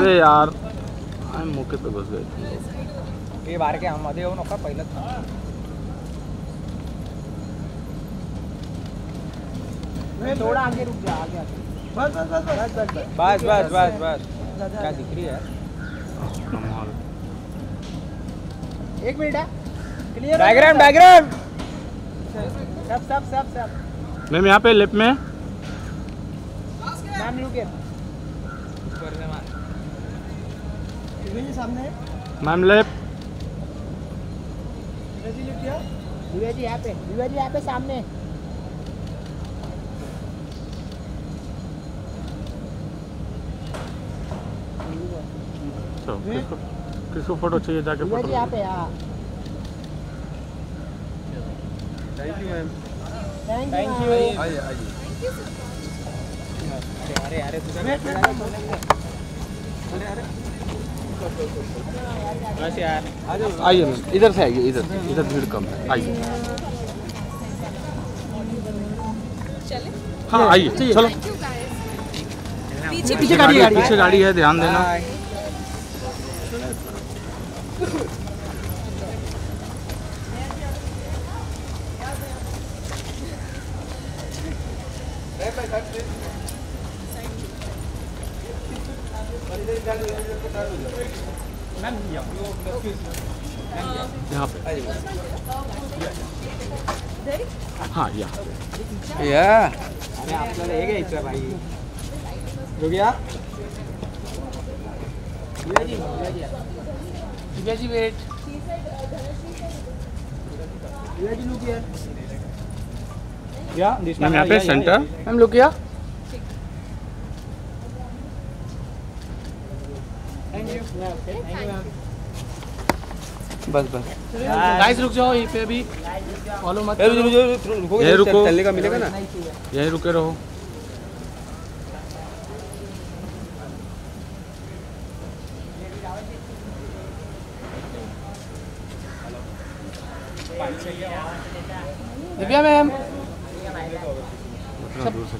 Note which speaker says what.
Speaker 1: अरे यार। आम्ही मौके पे घुस गए। तुम लोग
Speaker 2: हे बारके मध्ये येऊ नका पहिलं थोड़ा आगे रुक जा आगे आगे। बस बस बस बस बस बस। बस बस क्या दिख रही है? एक मिनट है। क्लियर डायग्राम डायग्राम सब सब सब सब।
Speaker 1: मैम यहाँ पे लेफ़्ट में?
Speaker 2: मैम लुक हियर सामने है।
Speaker 1: मैम लेफ़्ट
Speaker 2: यहाँ पे यहाँ पे सामने।
Speaker 1: तो किसको किसको फ़ोटो चाहिए जाके फ़ोटो
Speaker 2: जी यहाँ पे हाँ।
Speaker 3: Thank you ma'am
Speaker 2: thank you
Speaker 3: आइए आइए।
Speaker 2: अरे अरे तुझा बस यार
Speaker 1: आइए मैम इधर से आइए इधर से इधर भीड़ कम है आइए।
Speaker 4: चले
Speaker 1: हाँ आइए चलो। पीछे पीछे गाड़ी है। पीछे गाड़ी है ध्यान देना। यहाँ पे हाँ यहाँ।
Speaker 3: या
Speaker 2: आपल्याला हे घ्यायचं भाई बघूया दिव्याजी वेट दिव्याजी लुक या
Speaker 1: मैम यहाँ पे centre
Speaker 2: ma'am look you thank you ma'am
Speaker 3: बस बस।
Speaker 2: गाइस रुक जाओ यहीं पे भी फॉलो मत करो।
Speaker 3: रुको
Speaker 1: ये रुको।
Speaker 3: चलने का मिलेगा ना?
Speaker 1: यहीं रुके रहो।
Speaker 2: दिव्या मैम।
Speaker 1: इतना दूर से।